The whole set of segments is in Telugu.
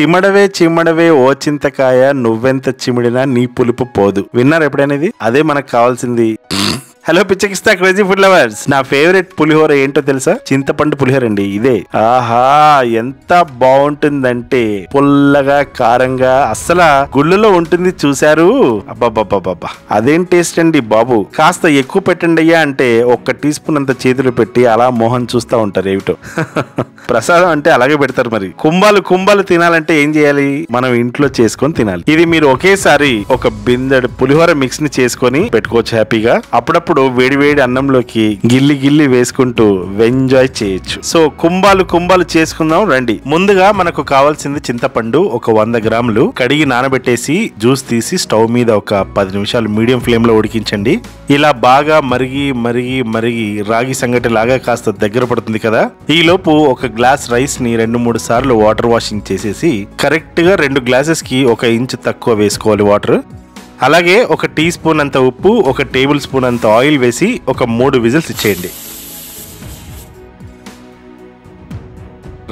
చిమడవే చిమడవే ఓ చింతకాయ నువ్వెంత చిమిడినా నీ పులుపు పోదు. విన్నారు ఎప్పుడనేది అదే మనకు కావాల్సింది. హలో పిచ్చకిస్తా క్రేజీ ఫుడ్ లవర్స్ నా ఫేవరెట్ పులిహోర ఏంటో తెలుసా? చింతపండు పులిహోర అండి ఇదే. ఆహా ఎంత బాగుంటుందంటే పుల్లగా కారంగా అస్సలు గుళ్ళలో ఉంటుంది చూశారు. అబ్బాబ్బాబ్బా అదేం టేస్ట్ అండి బాబు? కాస్త ఎక్కువ పెట్టండి అయ్యా అంటే ఒక్క టీ స్పూన్ అంత చేతులు పెట్టి అలా మోహన్ చూస్తా ఉంటారు ఏమిటో. ప్రసాదం అంటే అలాగే పెడతారు మరి. కుంభాలు కుంభాలు తినాలంటే ఏం చేయాలి? మనం ఇంట్లో చేసుకొని తినాలి. ఇది మీరు ఒకేసారి ఒక బిందెడు పులిహోర మిక్స్ని చేసుకొని పెట్టుకోవచ్చు హ్యాపీగా. అప్పుడప్పుడు వేడి వేడి అన్నంలోకి గిల్లి గిల్లి వేసుకుంటూ ఎంజాయ్ చేయొచ్చు. సో కుంభాలు కుంభాలు చేసుకుందాం రండి. ముందుగా మనకు కావాల్సింది చింతపండు ఒక వంద గ్రాములు. కడిగి నానబెట్టేసి జ్యూస్ తీసి స్టవ్ మీద ఒక పది నిమిషాలు మీడియం ఫ్లేమ్లో ఉడికించండి. ఇలా బాగా మరిగి మరిగి మరిగి రాగి సంగటి లాగా కాస్త దగ్గర పడుతుంది కదా? ఈ లోపు ఒక గ్లాస్ రైస్ని రెండు మూడు సార్లు వాటర్ వాషింగ్ చేసేసి కరెక్ట్గా రెండు గ్లాసెస్కి ఒక ఇంచు తక్కువ వేసుకోవాలి వాటర్. అలాగే ఒక టీ స్పూన్ అంత ఉప్పు ఒక టేబుల్ స్పూన్ అంత ఆయిల్ వేసి ఒక మూడు విజిల్స్ ఇచ్చేయండి.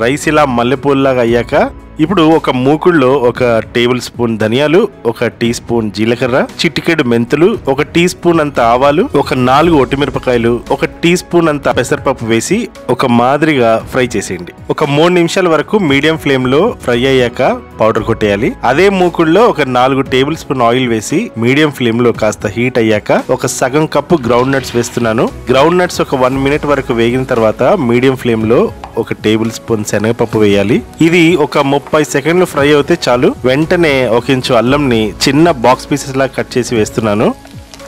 రైస్ ఇలా మల్లెపూల్లాగా అయ్యాక ఇప్పుడు ఒక మూకుళ్ళలో ఒక టేబుల్ స్పూన్ ధనియాలు ఒక టీ స్పూన్ జీలకర్ర చిటికెడు మెంతులు ఒక టీ స్పూన్ అంత ఆవాలు ఒక నాలుగు ఒట్టిమిరపకాయలు ఒక టీ స్పూన్ అంత పెసరపప్పు వేసి ఒక మాదిరిగా ఫ్రై చేసేయండి. ఒక మూడు నిమిషాల వరకు మీడియం ఫ్లేమ్లో ఫ్రై అయ్యాక పౌడర్ కొట్టేయాలి. అదే మూకుడులో ఒక నాలుగు టేబుల్ స్పూన్ ఆయిల్ వేసి మీడియం ఫ్లేమ్లో కాస్త హీట్ అయ్యాక ఒక సగం కప్పు గ్రౌండ్ నట్స్ వేస్తున్నాను. గ్రౌండ్ నట్స్ ఒక వన్ మినిట్ వరకు వేగిన తర్వాత మీడియం ఫ్లేమ్లో ఒక టేబుల్ స్పూన్ శనగపప్పు వేయాలి. ఇది ఒక ముప్పై సెకండ్లు ఫ్రై అవుతే చాలు. వెంటనే ఒక ఇంచు అల్లంని చిన్న బాక్స్ పీసెస్ లా కట్ చేసి వేస్తున్నాను.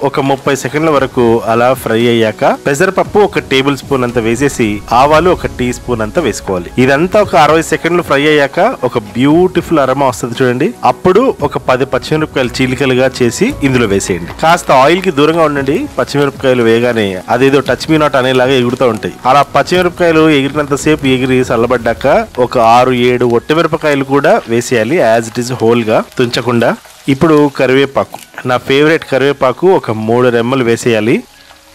ఒక ముప్పై సెకండ్ల వరకు అలా ఫ్రై అయ్యాక పెసరపప్పు ఒక టేబుల్ స్పూన్ అంత వేసేసి ఆవాలు ఒక టీ స్పూన్ అంత వేసుకోవాలి. ఇదంతా ఒక అరవై సెకండ్లు ఫ్రై అయ్యాక ఒక బ్యూటిఫుల్ అరమా వస్తుంది చూడండి. అప్పుడు ఒక పది పచ్చిమిరపకాయలు చీలికలుగా చేసి ఇందులో వేసేయండి. కాస్త ఆయిల్కి దూరంగా ఉండండి. పచ్చిమిరపకాయలు వేగానే అదేదో టచ్ మీ నాట్ అనేలాగా ఎగురుతూ ఉంటాయి. అలా పచ్చిమిరపకాయలు ఎగిరినంత సేపు ఎగిరి చల్లబడ్డాక ఒక ఆరు ఏడు ఒట్టిమిరపకాయలు కూడా వేసేయాలి. యాజ్ ఇట్ ఈస్ హోల్గా తుంచకుండా. ఇప్పుడు కరివేపాకు. నా ఫేవరెట్ కరివేపాకు ఒక మూడు రెమ్మలు వేసేయాలి.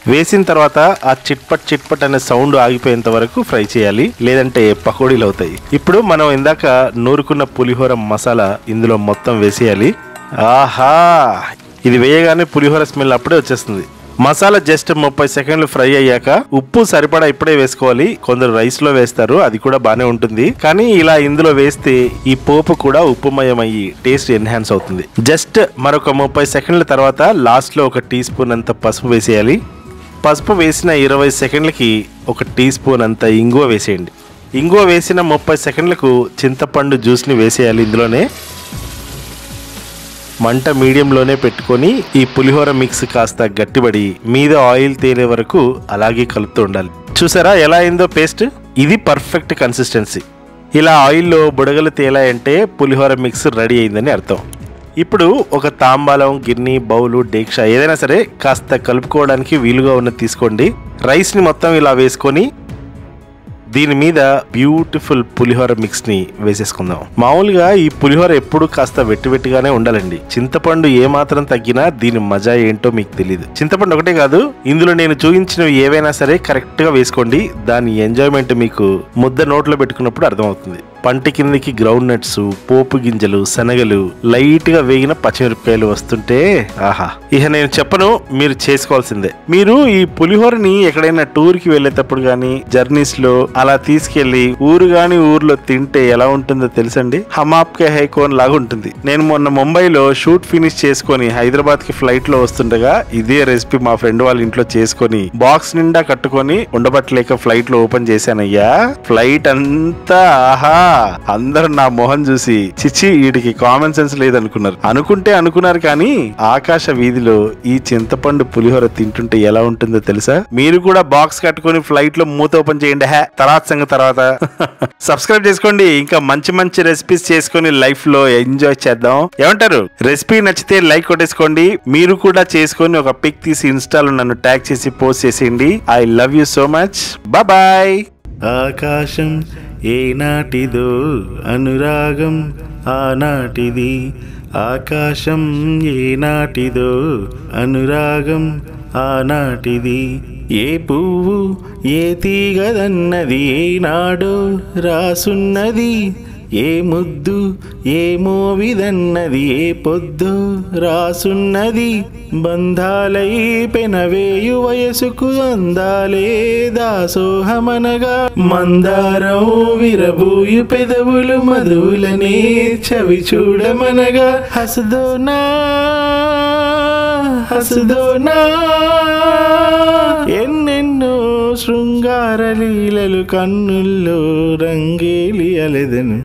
వేసిన తర్వాత ఆ చిట్పట్ చిట్పట్ అనే సౌండ్ ఆగిపోయేంత వరకు ఫ్రై చేయాలి. లేదంటే పకోడీలు అవుతాయి. ఇప్పుడు మనం ఇందాక నూరుకున్న పులిహోర మసాలా ఇందులో మొత్తం వేసేయాలి. ఆహా! ఇది వేయగానే పులిహోర స్మెల్ అప్పుడే వచ్చేస్తుంది. మసాలా జస్ట్ ముప్పై సెకండ్లు ఫ్రై అయ్యాక ఉప్పు సరిపడా ఇప్పుడే వేసుకోవాలి. కొందరు రైస్లో వేస్తారు అది కూడా బానే ఉంటుంది. కానీ ఇలా ఇందులో వేస్తే ఈ పోపు కూడా ఉప్పుమయం అయ్యి టేస్ట్ ఎన్హాన్స్ అవుతుంది. జస్ట్ మరొక ముప్పై సెకండ్ల తర్వాత లాస్ట్లో ఒక టీ స్పూన్ అంత పసుపు వేసేయాలి. పసుపు వేసిన ఇరవై సెకండ్లకి ఒక టీ స్పూన్ అంత ఇంగువ వేసేయండి. ఇంగువ వేసిన ముప్పై సెకండ్లకు చింతపండు జ్యూస్ని వేసేయాలి ఇందులోనే. మంట మీడియంలోనే పెట్టుకొని ఈ పులిహోర మిక్స్ కాస్త గట్టిబడి మీద ఆయిల్ తేలే వరకు అలాగే కలుపుతూ ఉండాలి. చూసారా ఎలా అయిందో పేస్ట్? ఇది పర్ఫెక్ట్ కన్సిస్టెన్సీ. ఇలా ఆయిల్లో బుడగలు తేలాయంటే పులిహోర మిక్స్ రెడీ అయిందని అర్థం. ఇప్పుడు ఒక తాంబాలం గిన్నె బౌలు డేక్ష ఏదైనా సరే కాస్త కలుపుకోవడానికి వీలుగా ఉన్నది తీసుకోండి. రైస్ని మొత్తం ఇలా వేసుకొని దీని మీద బ్యూటిఫుల్ పులిహోర మిక్స్ని వేసేసుకుందాం. మామూలుగా ఈ పులిహోర ఎప్పుడు కాస్త వెట్టి వెట్టిగానే ఉండాలండి. చింతపండు ఏ మాత్రం తగ్గినా దీని మజా ఏంటో మీకు తెలియదు చింతపండు ఒకటే కాదు ఇందులో నేను చూపించినవి ఏవైనా సరే కరెక్ట్గా వేసుకోండి. దాని ఎంజాయ్మెంట్ మీకు ముద్ద నోట్లో పెట్టుకున్నప్పుడు అర్థమవుతుంది. పంట కిందకి గ్రౌండ్ నట్స్ పోపు గింజలు శనగలు లైట్గా వేగిన పచ్చిమిరపకాయలు వస్తుంటే ఆహా. ఇక నేను చెప్పను మీరు చేసుకోవాల్సిందే. మీరు ఈ పులిహోరని ఎక్కడైనా టూర్కి వెళ్ళేటప్పుడు కానీ జర్నీస్లో అలా తీసుకెళ్ళి ఊరు గాని ఊర్లో తింటే ఎలా ఉంటుందో తెలుసండి? హమాప్కే హైకోన్ లాగా ఉంటుంది. నేను మొన్న ముంబైలో షూట్ ఫినిష్ చేసుకొని హైదరాబాద్కి ఫ్లైట్లో వస్తుండగా ఇదే రెసిపీ మా ఫ్రెండ్ వాళ్ళ ఇంట్లో చేసుకొని బాక్స్ నిండా కట్టుకొని ఉండబట్టలేక ఫ్లైట్లో ఓపెన్ చేశానయ్యా. ఫ్లైట్ అంతా ఆహా. అందరూ నా మొహం చూసి చిచ్చి వీడికి కామన్ సెన్స్ లేదనుకున్నారు. అనుకుంటే అనుకున్నారు కానీ ఆకాశ వీధిలో ఈ చింతపండు పులిహోర తింటుంటే ఎలా ఉంటుందో తెలుసా? మీరు కూడా బాక్స్ కట్టుకొని ఫ్లైట్లో మూత ఓపెన్ చేయండి. హే తర్వాత సంగ తర్వాత. సబ్స్క్రైబ్ చేసుకోండి. ఇంకా మంచి మంచి రెసిపీస్ చేసుకొని లైఫ్లో ఎంజాయ్ చేద్దాం. ఏమంటారు? రెసిపీ నచ్చితే లైక్ కొట్టేసుకోండి. మీరు కూడా చేసుకొని ఒక పిక్ తీసి ఇన్స్టాలో నన్ను ట్యాగ్ చేసి పోస్ట్ చేసేయండి. I love you so much bye ఆకాశం ఏనాటిదో అనురాగం ఆనాటిది. ఆకాశం ఏనాటిదో అనురాగం ఆనాటిది. ఏ పువ్వు ఏ తీగదన్నది ఏనాడో రాసున్నది. ఏ ముద్దు ఏమో విదన్నది ఏ పొద్దు రాసున్నది బంధాలై పెనవేయు వయసుకు అందాలే దాసోహమనగా. మందారం విరబూయు పెదవులు మధువులనే చవి చూడమనగా. హసదోనా హసదోనా ఎన్నెన్నో శృంగార లీలలు కన్నుల్లో రంగేలి అలెదను.